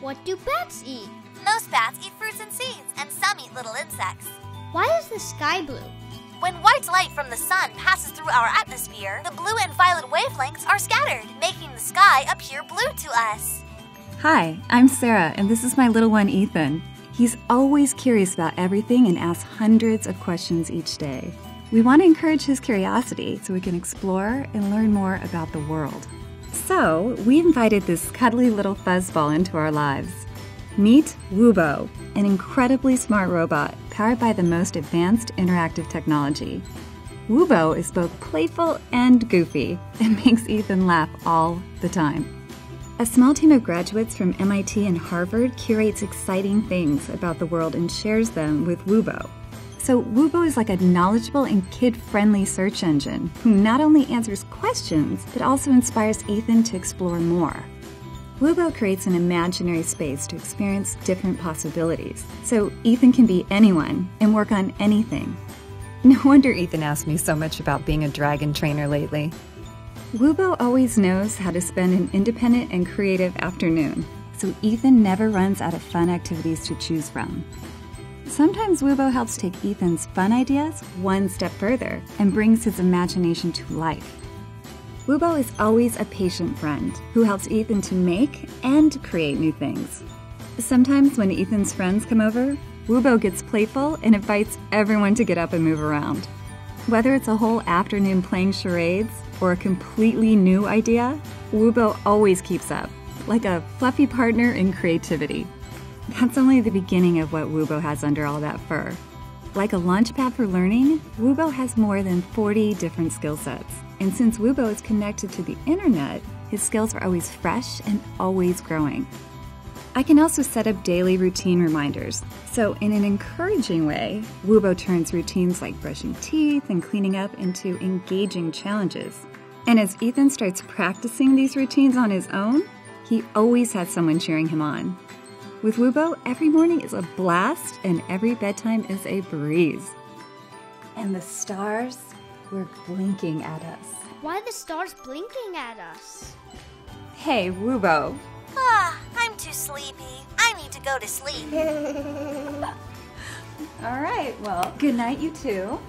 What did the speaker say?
What do bats eat? Most bats eat fruits and seeds, and some eat little insects. Why is the sky blue? When white light from the sun passes through our atmosphere, the blue and violet wavelengths are scattered, making the sky appear blue to us. Hi, I'm Sarah, and this is my little one, Ethan. He's always curious about everything and asks hundreds of questions each day. We want to encourage his curiosity so we can explore and learn more about the world. So, we invited this cuddly little fuzzball into our lives. Meet Woobo, an incredibly smart robot powered by the most advanced interactive technology. Woobo is both playful and goofy and makes Ethan laugh all the time. A small team of graduates from MIT and Harvard curates exciting things about the world and shares them with Woobo. So, Woobo is like a knowledgeable and kid friendly search engine who not only answers questions, but also inspires Ethan to explore more. Woobo creates an imaginary space to experience different possibilities, so Ethan can be anyone and work on anything. No wonder Ethan asked me so much about being a dragon trainer lately. Woobo always knows how to spend an independent and creative afternoon, so Ethan never runs out of fun activities to choose from. Sometimes Woobo helps take Ethan's fun ideas one step further and brings his imagination to life. Woobo is always a patient friend who helps Ethan to make and create new things. Sometimes when Ethan's friends come over, Woobo gets playful and invites everyone to get up and move around. Whether it's a whole afternoon playing charades or a completely new idea, Woobo always keeps up, like a fluffy partner in creativity. That's only the beginning of what Woobo has under all that fur. Like a launchpad for learning, Woobo has more than 40 different skill sets. And since Woobo is connected to the internet, his skills are always fresh and always growing. I can also set up daily routine reminders. So, in an encouraging way, Woobo turns routines like brushing teeth and cleaning up into engaging challenges. And as Ethan starts practicing these routines on his own, he always has someone cheering him on. With Woobo, every morning is a blast and every bedtime is a breeze. And the stars were blinking at us. Why are the stars blinking at us? Hey, Woobo. Ah, I'm too sleepy. I need to go to sleep. All right, well, good night, you two.